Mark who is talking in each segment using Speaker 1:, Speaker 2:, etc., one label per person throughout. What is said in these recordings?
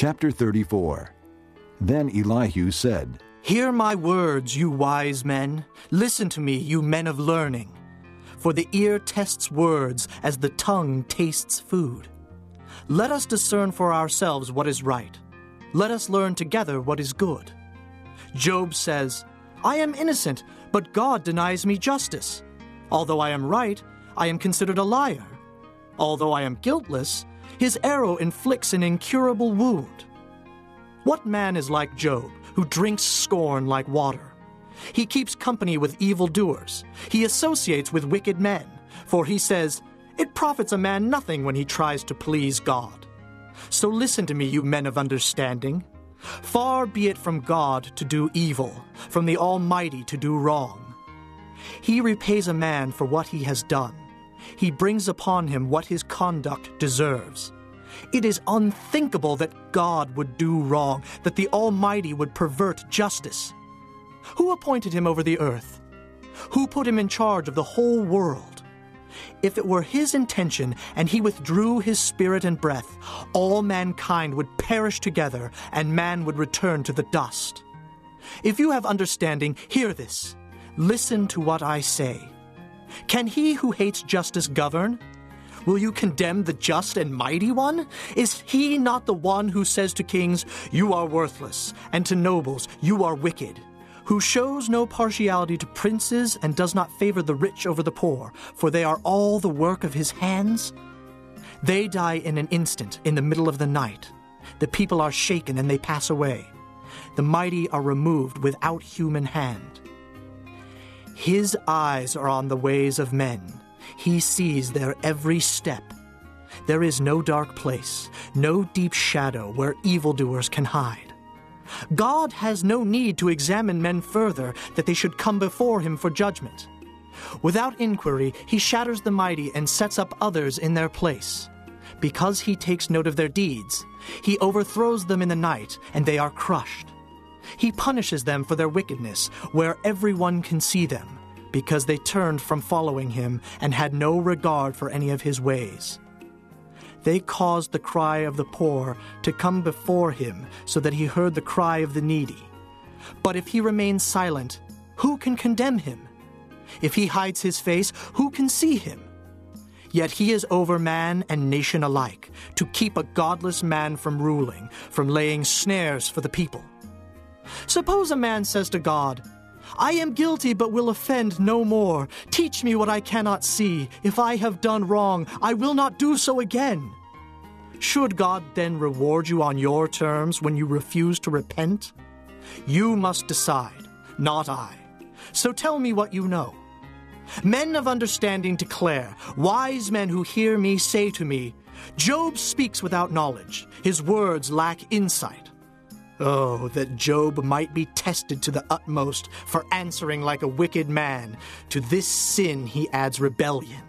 Speaker 1: Chapter 34 Then Elihu said,
Speaker 2: Hear my words, you wise men. Listen to me, you men of learning. For the ear tests words as the tongue tastes food. Let us discern for ourselves what is right. Let us learn together what is good. Job says, I am innocent, but God denies me justice. Although I am right, I am considered a liar. Although I am guiltless, his arrow inflicts an incurable wound. What man is like Job, who drinks scorn like water? He keeps company with evildoers. He associates with wicked men, for he says, It profits a man nothing when he tries to please God. So listen to me, you men of understanding. Far be it from God to do evil, from the Almighty to do wrong. He repays a man for what he has done. He brings upon him what his conduct deserves. It is unthinkable that God would do wrong, that the Almighty would pervert justice. Who appointed him over the earth? Who put him in charge of the whole world? If it were his intention and he withdrew his spirit and breath, all mankind would perish together and man would return to the dust. If you have understanding, hear this. Listen to what I say. Can he who hates justice govern? Will you condemn the just and mighty one? Is he not the one who says to kings, You are worthless, and to nobles, You are wicked? Who shows no partiality to princes and does not favor the rich over the poor, for they are all the work of his hands? They die in an instant, in the middle of the night. The people are shaken and they pass away. The mighty are removed without human hand. His eyes are on the ways of men. He sees their every step. There is no dark place, no deep shadow where evildoers can hide. God has no need to examine men further that they should come before him for judgment. Without inquiry, he shatters the mighty and sets up others in their place. Because he takes note of their deeds, he overthrows them in the night, and they are crushed. He punishes them for their wickedness, where everyone can see them, because they turned from following him and had no regard for any of his ways. They caused the cry of the poor to come before him, so that he heard the cry of the needy. But if he remains silent, who can condemn him? If he hides his face, who can see him? Yet he is over man and nation alike, to keep a godless man from ruling, from laying snares for the people. Suppose a man says to God, I am guilty but will offend no more. Teach me what I cannot see. If I have done wrong, I will not do so again. Should God then reward you on your terms when you refuse to repent? You must decide, not I. So tell me what you know. Men of understanding declare, wise men who hear me say to me, Job speaks without knowledge, his words lack insight. Oh, that Job might be tested to the utmost for answering like a wicked man. To this sin he adds rebellion.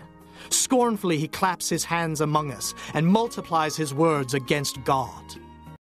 Speaker 2: Scornfully he claps his hands among us and multiplies his words against God.